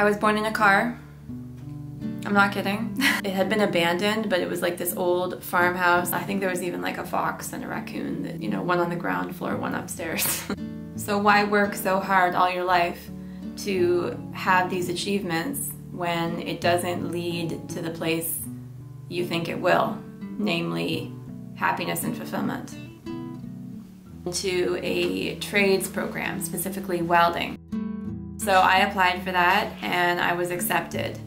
I was born in a car. I'm not kidding. it had been abandoned, but it was like this old farmhouse. I think there was even like a fox and a raccoon that, you know, one on the ground floor, one upstairs. so why work so hard all your life to have these achievements when it doesn't lead to the place you think it will, namely happiness and fulfillment? To a trades program, specifically welding. So I applied for that and I was accepted.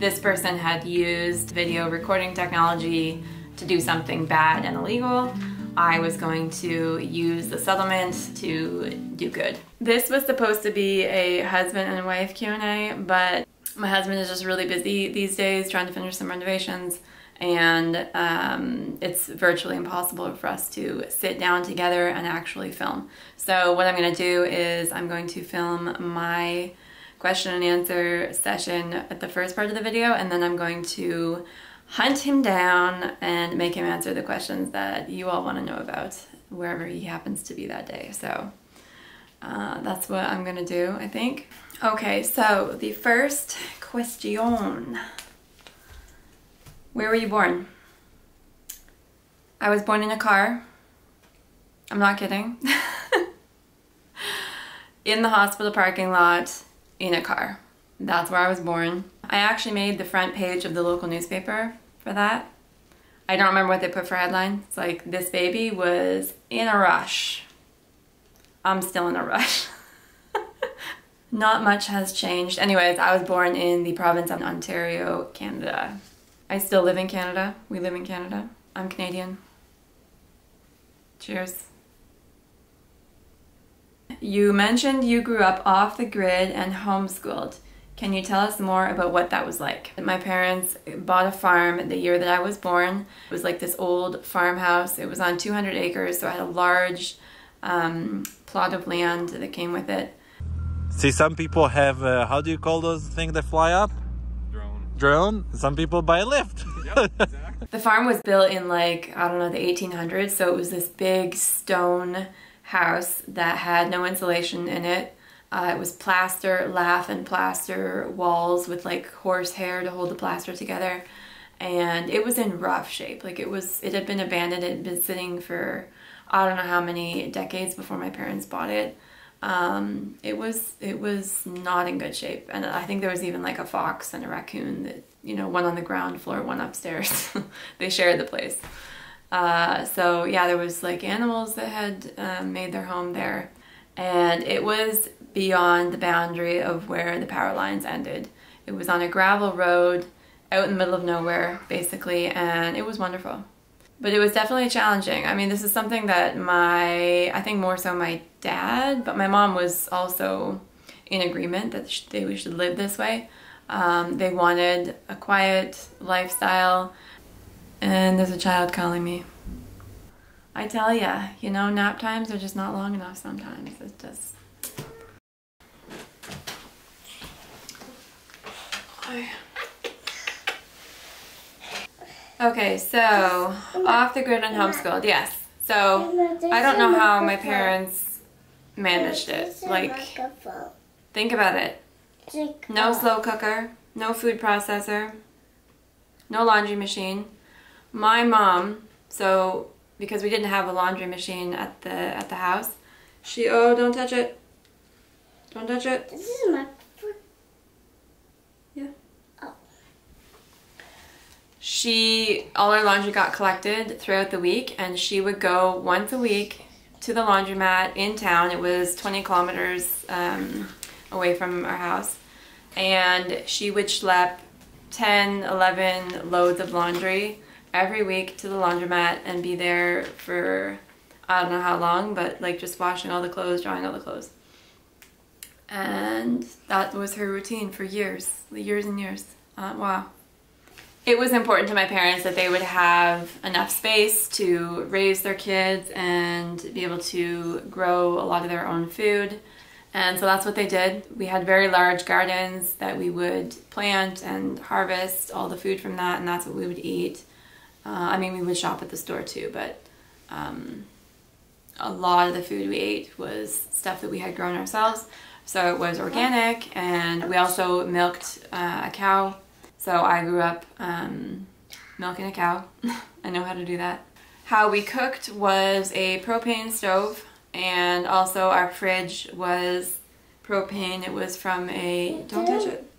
This person had used video recording technology to do something bad and illegal. I was going to use the settlement to do good. This was supposed to be a husband and wife Q&A, but my husband is just really busy these days trying to finish some renovations and um, it's virtually impossible for us to sit down together and actually film. So what I'm going to do is I'm going to film my question and answer session at the first part of the video and then I'm going to hunt him down and make him answer the questions that you all want to know about wherever he happens to be that day. So uh, that's what I'm going to do, I think. Okay, so the first question. Where were you born? I was born in a car. I'm not kidding. in the hospital parking lot in a car. That's where I was born. I actually made the front page of the local newspaper for that. I don't remember what they put for headline. It's like, this baby was in a rush. I'm still in a rush. Not much has changed. Anyways, I was born in the province of Ontario, Canada. I still live in Canada. We live in Canada. I'm Canadian. Cheers. You mentioned you grew up off the grid and homeschooled. Can you tell us more about what that was like? My parents bought a farm the year that I was born. It was like this old farmhouse. It was on 200 acres, so I had a large um, plot of land that came with it. See, some people have, uh, how do you call those things that fly up? Drone. Some people buy a lift. Yep, exactly. the farm was built in like, I don't know, the 1800s. So it was this big stone house that had no insulation in it. Uh, it was plaster, lath and plaster walls with like horsehair to hold the plaster together. And it was in rough shape. Like it was, it had been abandoned. It had been sitting for I don't know how many decades before my parents bought it. Um, it was it was not in good shape, and I think there was even like a fox and a raccoon that you know one on the ground floor, one upstairs. they shared the place. Uh, so yeah, there was like animals that had uh, made their home there, and it was beyond the boundary of where the power lines ended. It was on a gravel road out in the middle of nowhere, basically, and it was wonderful but it was definitely challenging. I mean, this is something that my, I think more so my dad, but my mom was also in agreement that they, we should live this way. Um, they wanted a quiet lifestyle, and there's a child calling me. I tell ya, you know, nap times are just not long enough sometimes. It's just. I... Okay, so off the grid and homeschooled, yes. So I don't know how my parents managed it. Like, think about it. No slow cooker, no food processor, no laundry machine. My mom, so because we didn't have a laundry machine at the at the house, she oh don't touch it. Don't touch it. This is my she all her laundry got collected throughout the week and she would go once a week to the laundromat in town. It was 20 kilometers um, away from our house. And she would schlep 10 11 loads of laundry every week to the laundromat and be there for I don't know how long but like just washing all the clothes drying all the clothes. And that was her routine for years years and years. Uh, wow it was important to my parents that they would have enough space to raise their kids and be able to grow a lot of their own food. And so that's what they did. We had very large gardens that we would plant and harvest all the food from that, and that's what we would eat. Uh, I mean, we would shop at the store too, but um, a lot of the food we ate was stuff that we had grown ourselves. So it was organic, and we also milked uh, a cow. So I grew up um, milking a cow. I know how to do that. How we cooked was a propane stove, and also our fridge was propane. It was from a, don't touch it.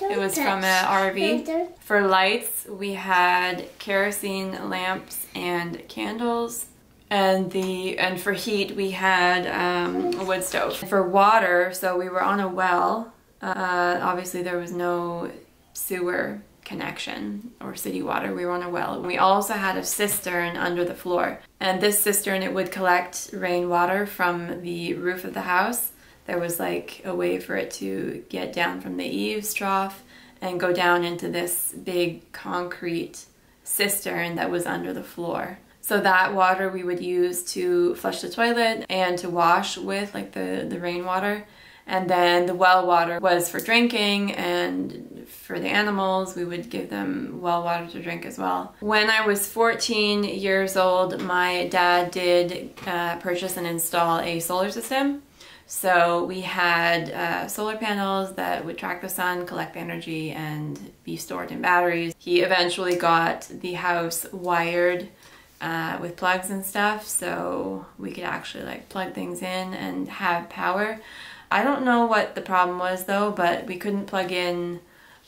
It was from an RV. For lights, we had kerosene lamps and candles. And the and for heat, we had um, a wood stove. For water, so we were on a well. Uh, obviously, there was no sewer connection or city water. We were on a well. We also had a cistern under the floor. And this cistern, it would collect rainwater from the roof of the house. There was like a way for it to get down from the eaves trough and go down into this big concrete cistern that was under the floor. So that water we would use to flush the toilet and to wash with, like the, the rainwater. And then the well water was for drinking and for the animals, we would give them well water to drink as well. When I was 14 years old, my dad did uh, purchase and install a solar system. So we had uh, solar panels that would track the sun, collect energy, and be stored in batteries. He eventually got the house wired uh, with plugs and stuff, so we could actually like plug things in and have power. I don't know what the problem was though, but we couldn't plug in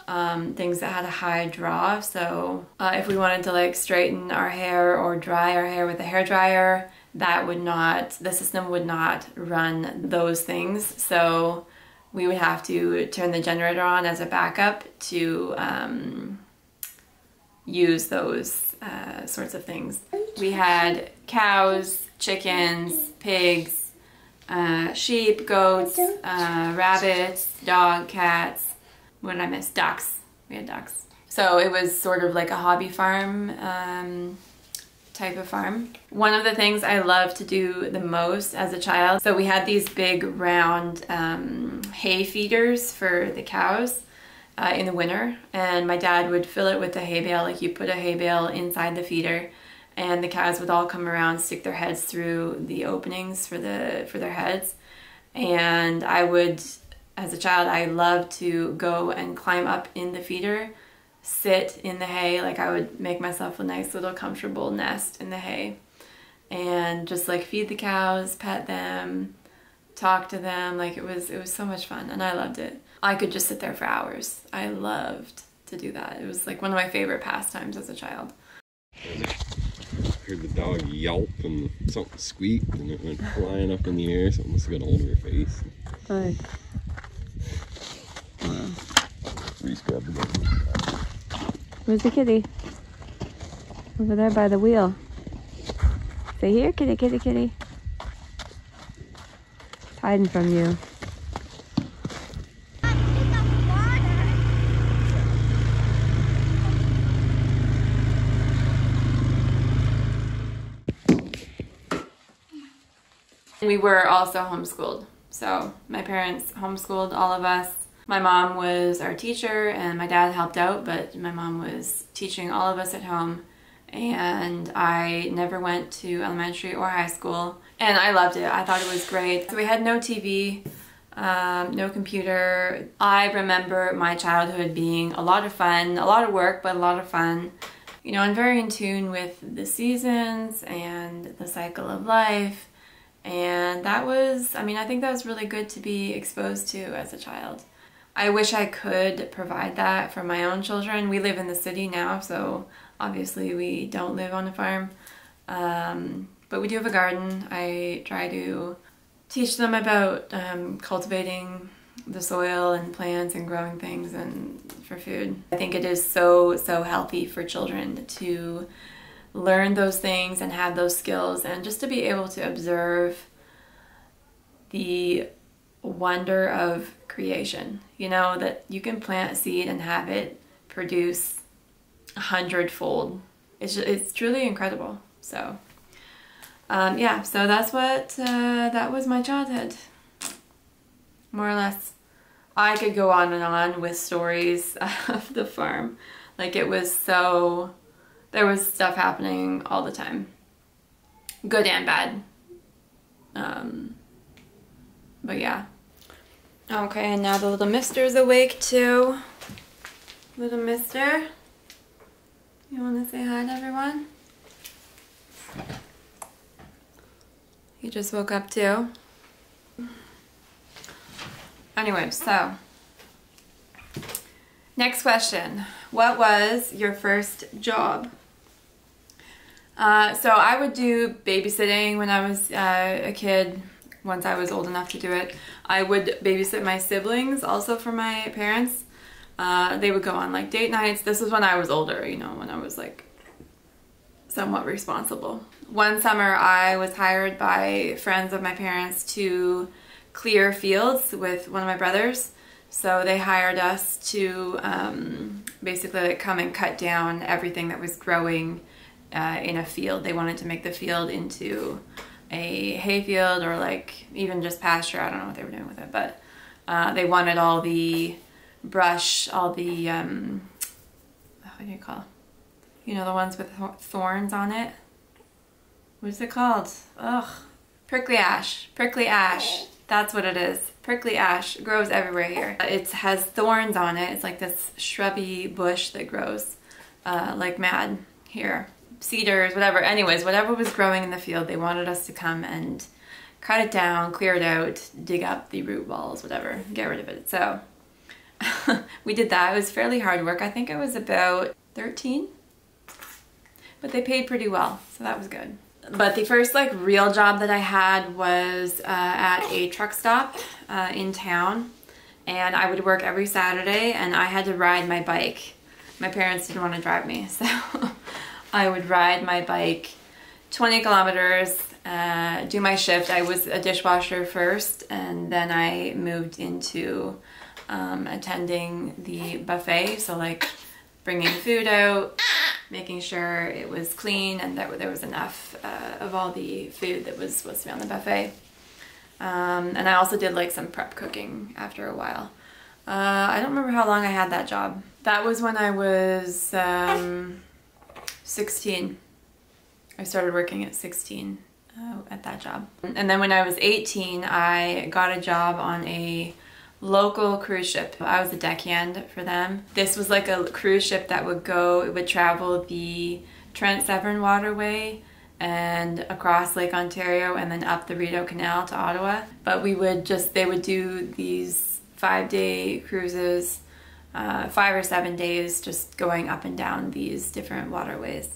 um, things that had a high draw. So uh, if we wanted to like straighten our hair or dry our hair with a hair dryer, that would not, the system would not run those things. So we would have to turn the generator on as a backup to um, use those uh, sorts of things. We had cows, chickens, pigs, uh, sheep, goats, uh, rabbits, dog, cats. What did I miss? Ducks. We had ducks. So it was sort of like a hobby farm um, type of farm. One of the things I loved to do the most as a child, so we had these big round um, hay feeders for the cows. Uh, in the winter and my dad would fill it with a hay bale like you put a hay bale inside the feeder and the cows would all come around stick their heads through the openings for the for their heads and I would as a child I loved to go and climb up in the feeder sit in the hay like I would make myself a nice little comfortable nest in the hay and just like feed the cows pet them talk to them like it was it was so much fun and I loved it I could just sit there for hours I loved to do that it was like one of my favorite pastimes as a child heard the dog yelp and something squeaked and it went flying up in the air. Something must have got a hold of her face. Hi. Wow. Reese grabbed the dog. Where's the kitty? Over there by the wheel. Say here, kitty, kitty, kitty. It's hiding from you. We were also homeschooled. So my parents homeschooled all of us. My mom was our teacher and my dad helped out, but my mom was teaching all of us at home. And I never went to elementary or high school. And I loved it. I thought it was great. So we had no TV, um, no computer. I remember my childhood being a lot of fun, a lot of work, but a lot of fun. You know, I'm very in tune with the seasons and the cycle of life and that was, I mean, I think that was really good to be exposed to as a child. I wish I could provide that for my own children. We live in the city now, so obviously we don't live on a farm. Um, but we do have a garden. I try to teach them about um, cultivating the soil and plants and growing things and for food. I think it is so, so healthy for children to learn those things and have those skills and just to be able to observe the wonder of creation. You know, that you can plant seed and have it produce a hundredfold. It's, just, it's truly incredible. So, um, yeah, so that's what, uh, that was my childhood. More or less. I could go on and on with stories of the farm. Like it was so there was stuff happening all the time. Good and bad. Um, but yeah. Okay, and now the little mister's awake too. Little mister, you want to say hi to everyone? He just woke up too. Anyway, so next question. What was your first job? Uh, so I would do babysitting when I was uh, a kid, once I was old enough to do it. I would babysit my siblings also for my parents. Uh, they would go on like date nights. This was when I was older, you know, when I was like somewhat responsible. One summer I was hired by friends of my parents to clear fields with one of my brothers. So they hired us to um, basically like come and cut down everything that was growing uh, in a field. They wanted to make the field into a hay field or like even just pasture. I don't know what they were doing with it, but uh, they wanted all the brush, all the, um, what do you call? You know, the ones with thorns on it. What's it called? Ugh. Prickly ash. Prickly ash. That's what it is. Prickly ash grows everywhere here. It has thorns on it. It's like this shrubby bush that grows uh, like mad here cedars, whatever. Anyways, whatever was growing in the field, they wanted us to come and cut it down, clear it out, dig up the root balls, whatever, get rid of it. So we did that. It was fairly hard work. I think it was about 13, but they paid pretty well, so that was good. But the first like real job that I had was uh, at a truck stop uh, in town and I would work every Saturday and I had to ride my bike. My parents didn't want to drive me, so I would ride my bike 20 kilometers, uh, do my shift. I was a dishwasher first, and then I moved into um, attending the buffet. So, like bringing food out, making sure it was clean and that there was enough uh, of all the food that was supposed to be on the buffet. Um, and I also did like some prep cooking after a while. Uh, I don't remember how long I had that job. That was when I was um, 16. I started working at 16 uh, at that job. And then when I was 18, I got a job on a local cruise ship. I was a deckhand for them. This was like a cruise ship that would go, it would travel the Trent Severn waterway and across Lake Ontario and then up the Rideau Canal to Ottawa. But we would just, they would do these five day cruises uh, five or seven days just going up and down these different waterways.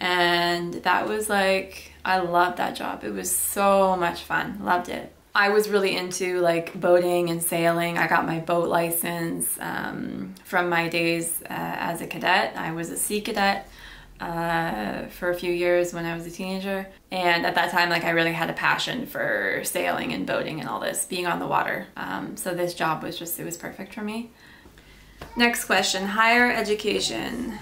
And that was like, I loved that job. It was so much fun. Loved it. I was really into like boating and sailing. I got my boat license um, from my days uh, as a cadet. I was a sea cadet uh, for a few years when I was a teenager. And at that time, like I really had a passion for sailing and boating and all this, being on the water. Um, so this job was just, it was perfect for me. Next question, higher education.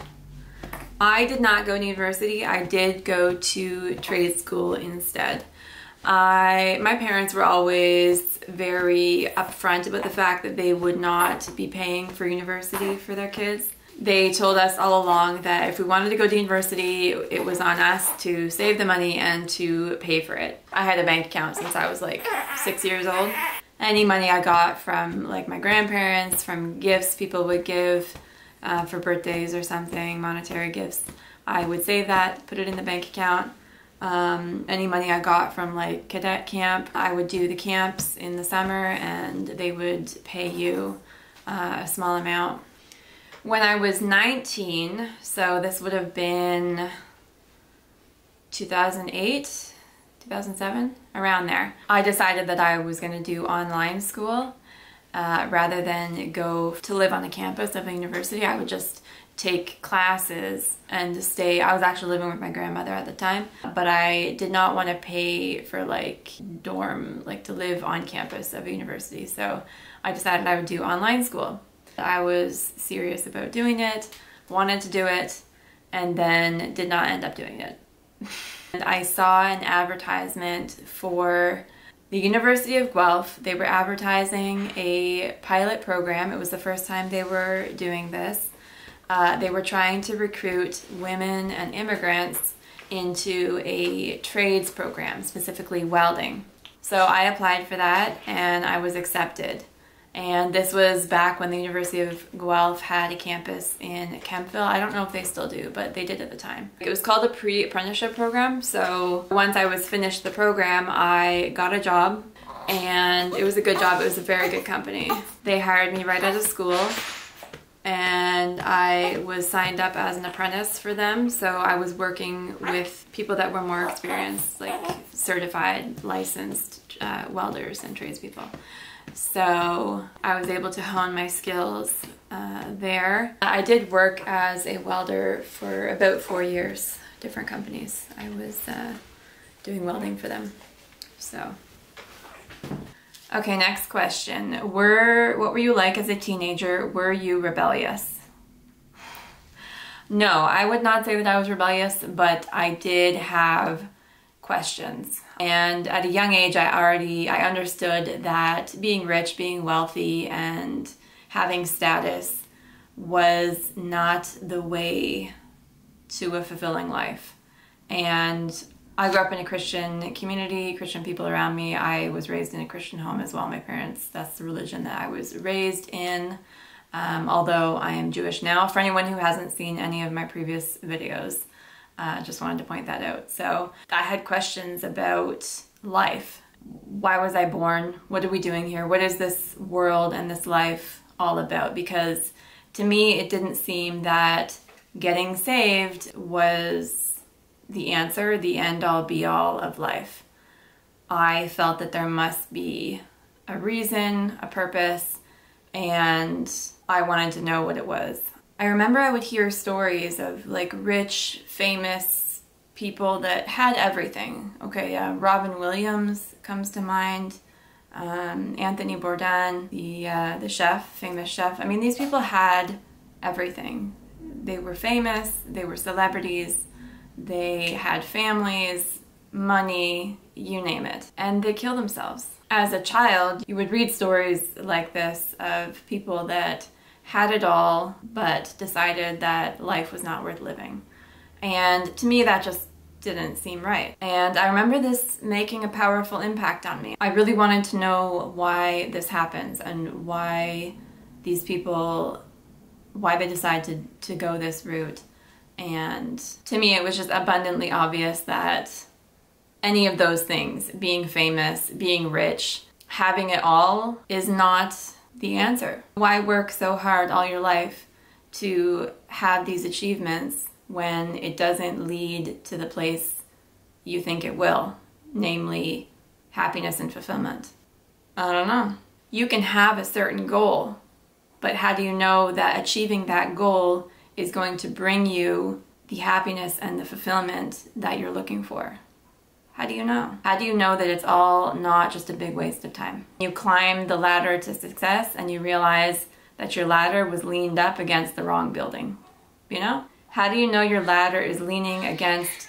I did not go to university. I did go to trade school instead. I my parents were always very upfront about the fact that they would not be paying for university for their kids. They told us all along that if we wanted to go to university, it was on us to save the money and to pay for it. I had a bank account since I was like six years old any money I got from like my grandparents, from gifts people would give uh, for birthdays or something, monetary gifts, I would save that, put it in the bank account. Um, any money I got from like cadet camp, I would do the camps in the summer and they would pay you uh, a small amount. When I was 19, so this would have been 2008, 2007, around there. I decided that I was going to do online school uh, rather than go to live on the campus of a university. I would just take classes and stay. I was actually living with my grandmother at the time, but I did not want to pay for like dorm, like to live on campus of a university. So I decided I would do online school. I was serious about doing it, wanted to do it, and then did not end up doing it. And I saw an advertisement for the University of Guelph. They were advertising a pilot program. It was the first time they were doing this. Uh, they were trying to recruit women and immigrants into a trades program, specifically welding. So I applied for that and I was accepted. And this was back when the University of Guelph had a campus in Kemptville. I don't know if they still do, but they did at the time. It was called a pre-apprenticeship program. So once I was finished the program, I got a job and it was a good job. It was a very good company. They hired me right out of school and I was signed up as an apprentice for them. So I was working with people that were more experienced, like certified, licensed uh, welders and tradespeople. So I was able to hone my skills uh, there. I did work as a welder for about four years, different companies. I was uh, doing welding for them. So. Okay, next question. Were what were you like as a teenager? Were you rebellious? No, I would not say that I was rebellious, but I did have questions. And at a young age, I already I understood that being rich, being wealthy, and having status was not the way to a fulfilling life. And I grew up in a Christian community, Christian people around me. I was raised in a Christian home as well. My parents, that's the religion that I was raised in. Um, although I am Jewish now, for anyone who hasn't seen any of my previous videos, uh, just wanted to point that out. So I had questions about life. Why was I born? What are we doing here? What is this world and this life all about? Because to me, it didn't seem that getting saved was the answer, the end all be all of life. I felt that there must be a reason, a purpose, and I wanted to know what it was. I remember I would hear stories of like rich, famous people that had everything. Okay, uh, Robin Williams comes to mind. Um, Anthony Bourdain, the uh, the chef, famous chef. I mean, these people had everything. They were famous. They were celebrities they had families, money, you name it, and they kill themselves. As a child, you would read stories like this of people that had it all but decided that life was not worth living. And to me, that just didn't seem right. And I remember this making a powerful impact on me. I really wanted to know why this happens and why these people, why they decide to, to go this route. And to me, it was just abundantly obvious that any of those things, being famous, being rich, having it all, is not the answer. Why work so hard all your life to have these achievements when it doesn't lead to the place you think it will, namely happiness and fulfillment? I don't know. You can have a certain goal, but how do you know that achieving that goal is going to bring you the happiness and the fulfillment that you're looking for. How do you know? How do you know that it's all not just a big waste of time? You climb the ladder to success and you realize that your ladder was leaned up against the wrong building. You know? How do you know your ladder is leaning against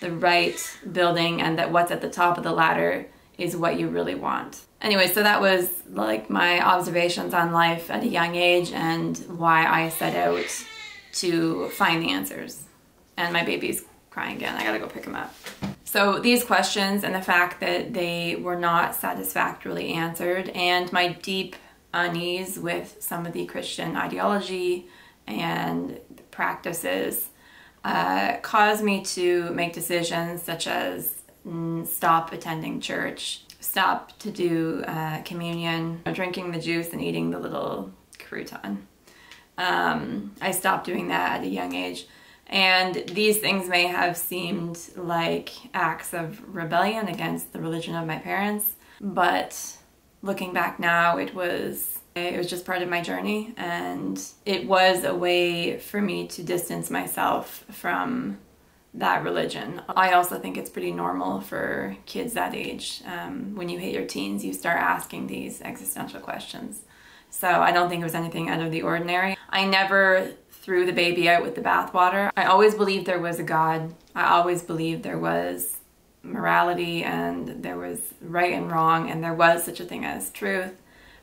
the right building and that what's at the top of the ladder is what you really want? Anyway, so that was like my observations on life at a young age and why I set out to find the answers. And my baby's crying again. I gotta go pick him up. So these questions and the fact that they were not satisfactorily answered and my deep unease with some of the Christian ideology and practices uh, caused me to make decisions such as mm, stop attending church, stop to do uh, communion, drinking the juice and eating the little crouton. Um, I stopped doing that at a young age. And these things may have seemed like acts of rebellion against the religion of my parents, but looking back now, it was it was just part of my journey and it was a way for me to distance myself from that religion. I also think it's pretty normal for kids that age. Um, when you hit your teens, you start asking these existential questions. So I don't think it was anything out of the ordinary. I never threw the baby out with the bathwater. I always believed there was a God. I always believed there was morality and there was right and wrong and there was such a thing as truth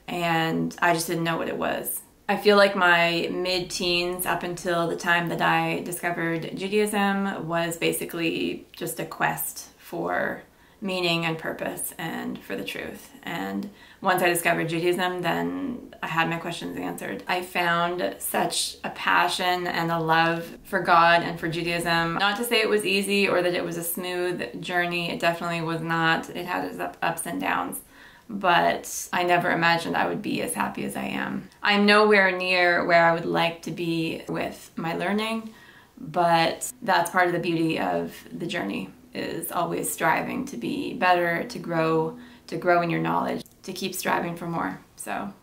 and I just didn't know what it was. I feel like my mid-teens up until the time that I discovered Judaism was basically just a quest for meaning and purpose and for the truth. And once I discovered Judaism, then I had my questions answered. I found such a passion and a love for God and for Judaism. Not to say it was easy or that it was a smooth journey, it definitely was not. It had its ups and downs but I never imagined I would be as happy as I am. I'm nowhere near where I would like to be with my learning, but that's part of the beauty of the journey is always striving to be better, to grow, to grow in your knowledge, to keep striving for more. So,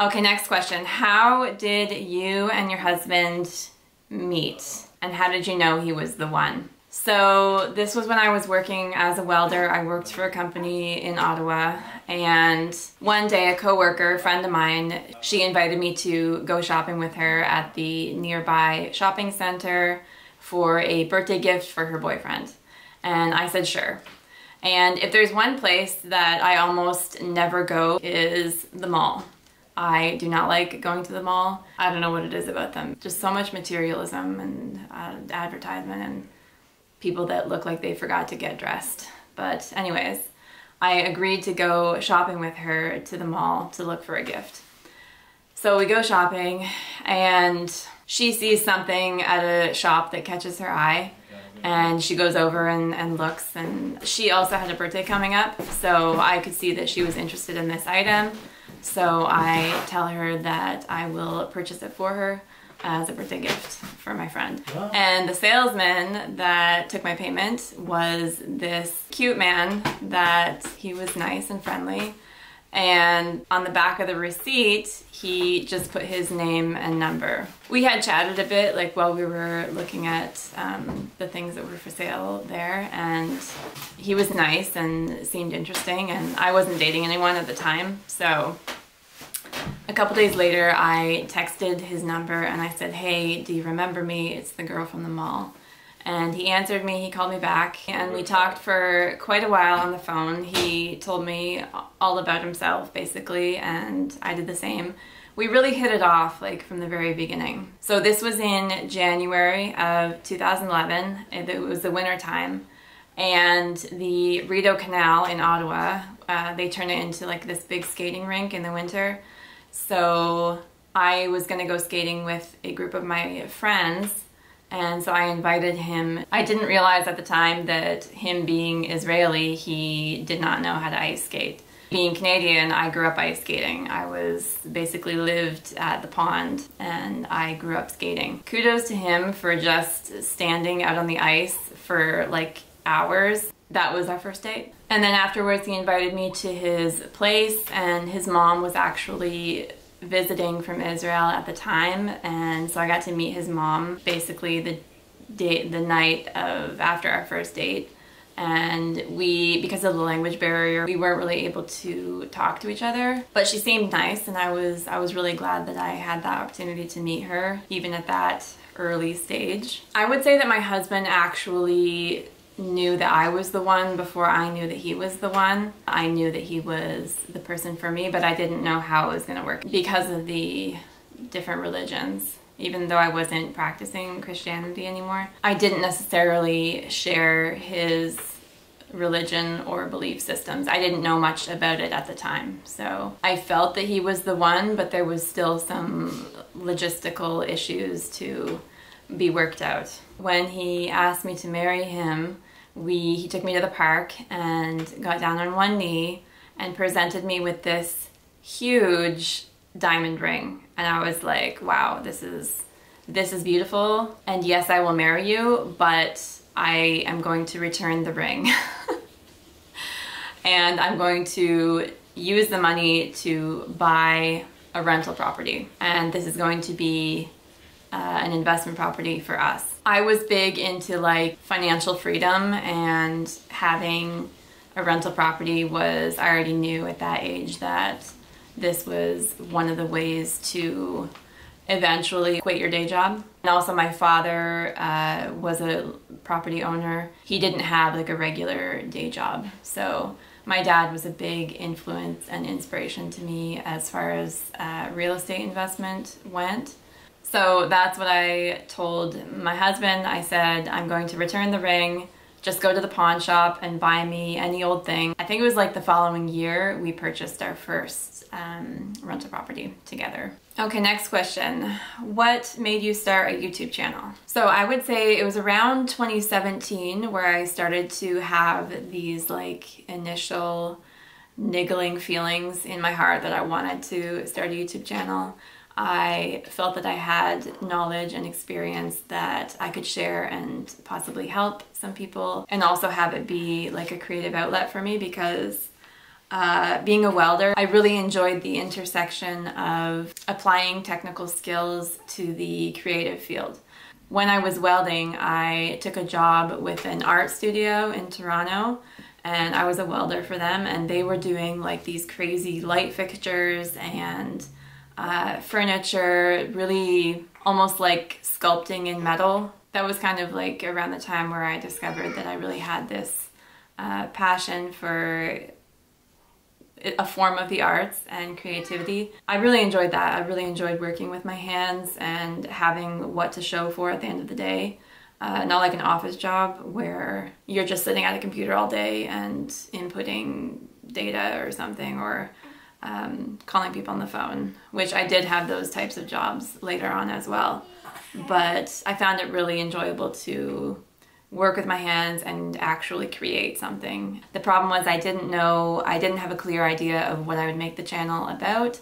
okay, next question. How did you and your husband meet? And how did you know he was the one? So this was when I was working as a welder. I worked for a company in Ottawa and one day a coworker, a friend of mine, she invited me to go shopping with her at the nearby shopping center for a birthday gift for her boyfriend. And I said sure. And if there's one place that I almost never go is the mall. I do not like going to the mall. I don't know what it is about them. Just so much materialism and uh, advertisement and people that look like they forgot to get dressed. But anyways, I agreed to go shopping with her to the mall to look for a gift. So we go shopping and she sees something at a shop that catches her eye and she goes over and, and looks and she also had a birthday coming up so I could see that she was interested in this item so I tell her that I will purchase it for her as a birthday gift for my friend. Wow. And the salesman that took my payment was this cute man that he was nice and friendly. And on the back of the receipt, he just put his name and number. We had chatted a bit, like while we were looking at um, the things that were for sale there, and he was nice and seemed interesting. And I wasn't dating anyone at the time, so a couple days later, I texted his number and I said, Hey, do you remember me? It's the girl from the mall. And he answered me, he called me back, and we talked for quite a while on the phone. He told me all about himself, basically, and I did the same. We really hit it off, like, from the very beginning. So this was in January of 2011. It was the winter time. And the Rideau Canal in Ottawa, uh, they turn it into, like, this big skating rink in the winter. So I was going to go skating with a group of my friends and so I invited him. I didn't realize at the time that him being Israeli, he did not know how to ice skate. Being Canadian, I grew up ice skating. I was basically lived at the pond and I grew up skating. Kudos to him for just standing out on the ice for like hours. That was our first date. And then afterwards, he invited me to his place, and his mom was actually visiting from Israel at the time, and so I got to meet his mom basically the date, the night of after our first date. And we, because of the language barrier, we weren't really able to talk to each other. But she seemed nice, and I was I was really glad that I had that opportunity to meet her, even at that early stage. I would say that my husband actually knew that I was the one before I knew that he was the one. I knew that he was the person for me, but I didn't know how it was going to work because of the different religions. Even though I wasn't practicing Christianity anymore, I didn't necessarily share his religion or belief systems. I didn't know much about it at the time. So I felt that he was the one, but there was still some logistical issues to be worked out. When he asked me to marry him, we he took me to the park and got down on one knee and presented me with this huge diamond ring. And I was like wow this is this is beautiful. And yes I will marry you but I am going to return the ring. And I'm going to use the money to buy a rental property. And this is going to be uh, an investment property for us I was big into like financial freedom and having a rental property was, I already knew at that age that this was one of the ways to eventually quit your day job. And also my father uh, was a property owner. He didn't have like a regular day job. So my dad was a big influence and inspiration to me as far as uh, real estate investment went. So that's what I told my husband. I said, I'm going to return the ring just go to the pawn shop and buy me any old thing. I think it was like the following year we purchased our first um, rental property together. Okay, next question. What made you start a YouTube channel? So I would say it was around 2017 where I started to have these like initial niggling feelings in my heart that I wanted to start a YouTube channel. I felt that I had knowledge and experience that I could share and possibly help some people and also have it be like a creative outlet for me because uh, being a welder, I really enjoyed the intersection of applying technical skills to the creative field. When I was welding, I took a job with an art studio in Toronto and I was a welder for them and they were doing like these crazy light fixtures and uh, furniture, really almost like sculpting in metal. That was kind of like around the time where I discovered that I really had this uh, passion for a form of the arts and creativity. I really enjoyed that. I really enjoyed working with my hands and having what to show for at the end of the day. Uh, not like an office job where you're just sitting at a computer all day and inputting data or something or um, calling people on the phone, which I did have those types of jobs later on as well. But I found it really enjoyable to work with my hands and actually create something. The problem was I didn't know, I didn't have a clear idea of what I would make the channel about.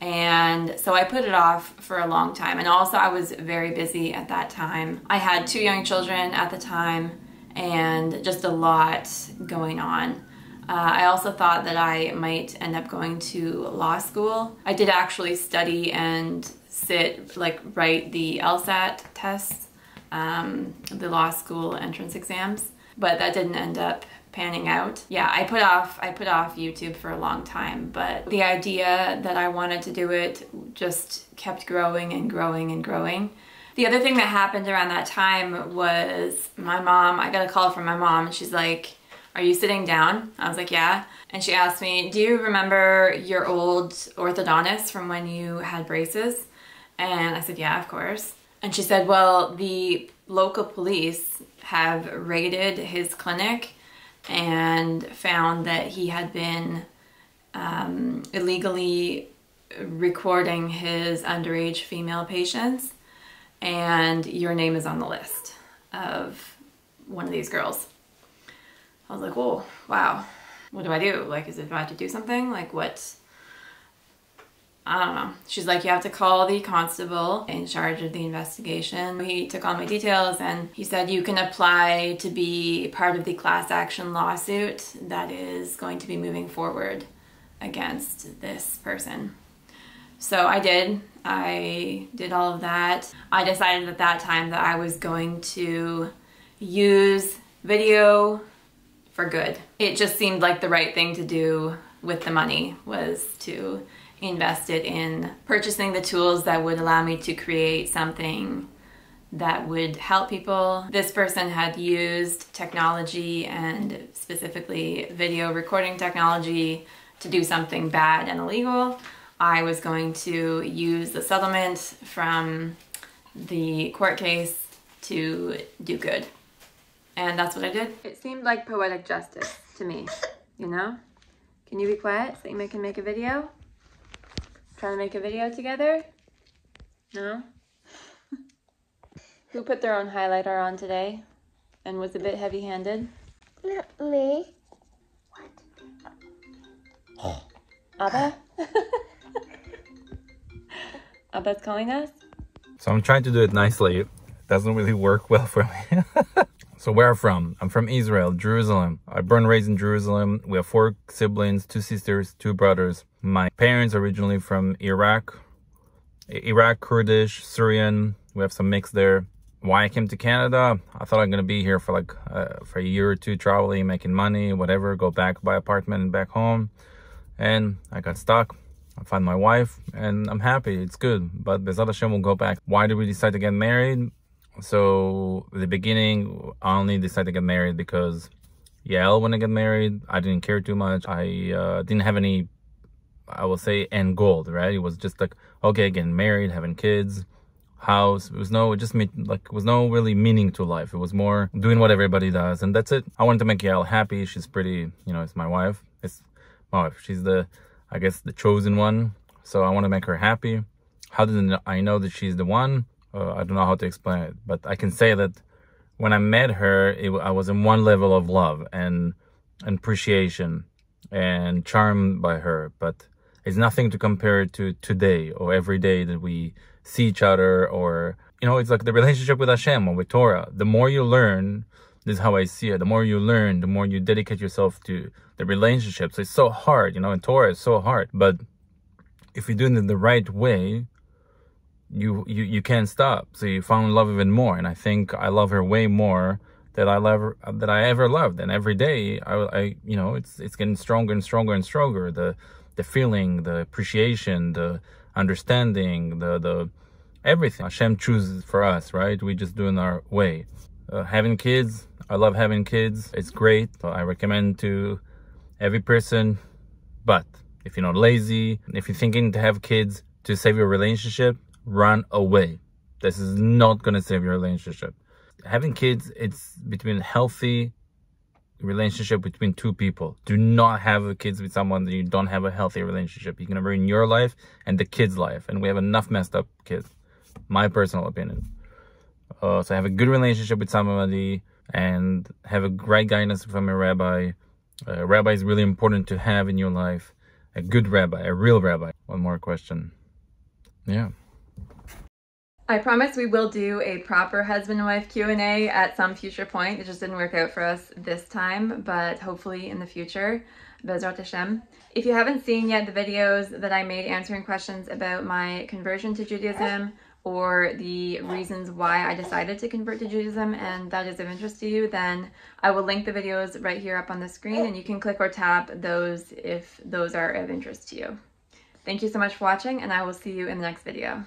And so I put it off for a long time. And also I was very busy at that time. I had two young children at the time and just a lot going on. Uh, I also thought that I might end up going to law school. I did actually study and sit, like write the LSAT tests, um, the law school entrance exams, but that didn't end up panning out. Yeah, I put off I put off YouTube for a long time, but the idea that I wanted to do it just kept growing and growing and growing. The other thing that happened around that time was my mom, I got a call from my mom. And she's like, are you sitting down? I was like, yeah. And she asked me, do you remember your old orthodontist from when you had braces? And I said, yeah, of course. And she said, well, the local police have raided his clinic and found that he had been um, illegally recording his underage female patients and your name is on the list of one of these girls. I was like, whoa, wow. What do I do? Like, is it do I to do something? Like, what? I don't know. She's like, you have to call the constable in charge of the investigation. He took all my details and he said, you can apply to be part of the class action lawsuit that is going to be moving forward against this person. So I did. I did all of that. I decided at that time that I was going to use video for good. It just seemed like the right thing to do with the money was to invest it in purchasing the tools that would allow me to create something that would help people. This person had used technology and specifically video recording technology to do something bad and illegal. I was going to use the settlement from the court case to do good. And that's what I did. It seemed like poetic justice to me, you know? Can you be quiet so you can make a video? Trying to make a video together? No? Who put their own highlighter on today and was a bit heavy-handed? Not me. What? Abba? Abba's calling us? So I'm trying to do it nicely. It doesn't really work well for me. So where from? I'm from Israel, Jerusalem. I born raised in Jerusalem. We have four siblings, two sisters, two brothers. My parents originally from Iraq, Iraq, Kurdish, Syrian. We have some mix there. Why I came to Canada? I thought I'm gonna be here for like uh, for a year or two, traveling, making money, whatever. Go back, buy apartment, and back home. And I got stuck. I found my wife, and I'm happy. It's good. But B'ezrat Hashem will go back. Why did we decide to get married? So the beginning, I only decided to get married because yeah, when I get married, I didn't care too much. I uh, didn't have any, I will say, end goal, right? It was just like, okay, getting married, having kids, house. It was no, it just made like was no really meaning to life. It was more doing what everybody does, and that's it. I wanted to make Yael happy. She's pretty, you know, it's my wife. It's my wife. She's the, I guess, the chosen one. So I want to make her happy. How did I know that she's the one? Uh, I don't know how to explain it, but I can say that when I met her, it, I was in one level of love and, and appreciation and charmed by her. But it's nothing to compare to today or every day that we see each other or, you know, it's like the relationship with Hashem or with Torah. The more you learn, this is how I see it. The more you learn, the more you dedicate yourself to the relationships. It's so hard, you know, in Torah it's so hard. But if you do it in the right way, you, you, you can't stop. So you fall in love even more. And I think I love her way more that I love that I ever loved. And every day I, I, you know, it's, it's getting stronger and stronger and stronger. The, the feeling, the appreciation, the understanding, the, the, everything. Hashem chooses for us, right? We just do in our way. Uh, having kids, I love having kids. It's great. I recommend to every person, but if you're not lazy, if you're thinking to have kids to save your relationship, run away. This is not going to save your relationship. Having kids, it's between healthy relationship between two people. Do not have kids with someone that you don't have a healthy relationship. You're going to ruin your life and the kid's life. And we have enough messed up kids. My personal opinion. Uh, so have a good relationship with somebody and have a great guidance from a rabbi. A rabbi is really important to have in your life. A good rabbi, a real rabbi. One more question. Yeah. I promise we will do a proper husband and wife Q&A at some future point. It just didn't work out for us this time, but hopefully in the future. B'ezrat Hashem. If you haven't seen yet the videos that I made answering questions about my conversion to Judaism or the reasons why I decided to convert to Judaism and that is of interest to you, then I will link the videos right here up on the screen and you can click or tap those if those are of interest to you. Thank you so much for watching and I will see you in the next video.